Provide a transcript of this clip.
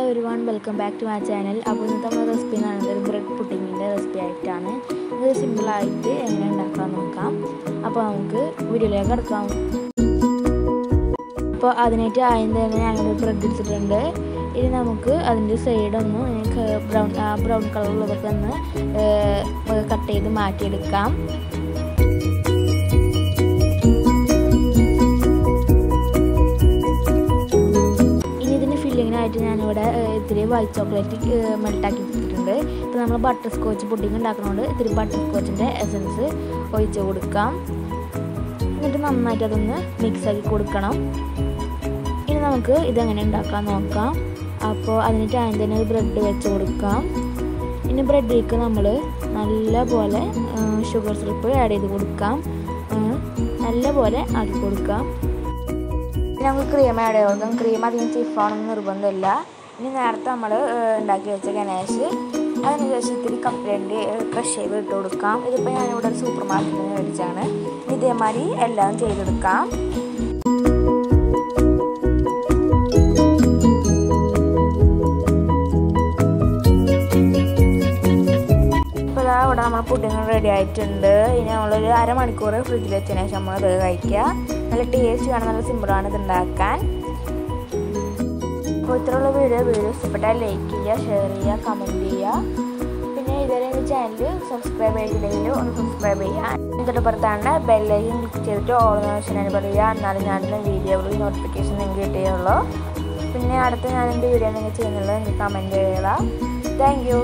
ഒരു one welcome back to my channel അപ്പോൾ ഇന്നത്തെ നമ്മുടെ റെസിപ്പി എന്ന് പറയുന്നത് ബ്രെഡ് പുഡിങ്ങിന്റെ റെസിപ്പി ആയിട്ടാണ്. ഇത് സിമ്പിളായിട്ട് എങ്ങനെ ഉണ്ടാക്കാൻ നോക്കാം. അപ്പോൾ നമുക്ക് വീഡിയോയിലേക്ക് കിടക്കാം. അപ്പോൾ അതിനായിട്ട് ആദ്യം തന്നെ ഞാനൊരു ബ്രെഡ് എടുത്തിട്ടുണ്ട്. ഇനി നമുക്ക് അതിന്റെ സൈഡൊന്ന് ബ്രൗൺ ബ്രൗൺ കളറുള്ളതൊക്കെ ഒന്ന് കട്ട് ചെയ്ത് മാറ്റിയെടുക്കാം. ഇത്തിരി വൈറ്റ് ചോക്ലേറ്റ് മെൽട്ടാക്കി വെച്ചിട്ടുണ്ട് ഇപ്പോൾ നമ്മൾ ബട്ടർ സ്കോച്ച് പുഡിംഗ് ഉണ്ടാക്കുന്നതുകൊണ്ട് ഇത്തിരി ബട്ടർ സ്കോച്ചിന്റെ എസൻസ് ഒഴിച്ച് കൊടുക്കാം. എന്നിട്ട് നന്നായിട്ട് അതൊന്ന് മിക്സ് ആക്കി കൊടുക്കണം. ഇനി നമുക്ക് ഇതെങ്ങനെ ഉണ്ടാക്കാൻ നോക്കാം. അപ്പോൾ അതിന് ടൈം തന്നെ ഒരു ബ്രെഡ് വെച്ച് കൊടുക്കാം. ഇനി ബ്രെഡിലേക്ക് നമ്മൾ നല്ല പോലെ ഷുഗർ സിറപ്പ് ആഡ് ചെയ്ത് കൊടുക്കാം. നല്ല പോലെ ആക്കി കൊടുക്കാം. നമുക്ക് ക്രീം ആഡ് ചെയ്ത് കൊടുക്കാം ക്രീം അധികം ചിഫാണെന്ന് നിർബന്ധമില്ല. ഇനി നേരത്തെ നമ്മൾ ഉണ്ടാക്കി വെച്ച ഗണേഷ് അതിനുശേഷം ഇത്തിരി കപ്പലണ്ടി ക്രഷ് ചെയ്ത് ഇട്ട് കൊടുക്കാം. ഇതിപ്പോൾ ഞാനിവിടെ ഒരു സൂപ്പർ മാർക്കറ്റിൽ നിന്ന് മേടിച്ചാണ്. ഇതേമാതിരി എല്ലാം ചെയ്തെടുക്കാം. ഇപ്പോൾ ഇവിടെ നമ്മൾ പുഡിങ് റെഡി ആയിട്ടുണ്ട്. ഇനി നമ്മളൊരു അരമണിക്കൂർ ഫ്രിഡ്ജിൽ വെച്ചതിന് ശേഷം നമ്മൾ ഇത് കഴിക്കുക. നല്ല ടേസ്റ്റ് കാണാൻ നല്ല സിമ്പിളാണ് ഇത് ഉണ്ടാക്കാൻ. അപ്പോൾ ഇത്രയുള്ള വീഡിയോ വീഡിയോ ഇഷ്ടപ്പെട്ടാൽ ലൈക്ക് ചെയ്യുക ഷെയർ ചെയ്യുക കമന്റ് ചെയ്യുക. പിന്നെ ഇതുവരെ എന്റെ ചാനൽ സബ്സ്ക്രൈബ് ചെയ്തില്ലെങ്കിൽ ഒന്ന് സബ്സ്ക്രൈബ് ചെയ്യുക. എന്നിട്ട് പുറത്താണ് ബെല്ലൈക്കൻ ക്ലിക്ക് ചെയ്തിട്ട് ഓൾ നോഷൻ പറയുക. എന്നാലും ഞാനിന്ന് വീഡിയോകളിൽ നോട്ടിഫിക്കേഷൻ നിങ്ങൾക്ക് കിട്ടുകയുള്ളൂ പിന്നെ അടുത്ത ഞാൻ എന്റെ വീഡിയോ നിങ്ങൾ ചെയ്യുന്നുള്ളത് എനിക്ക് കമന്റ് ചെയ്യുക. Thank you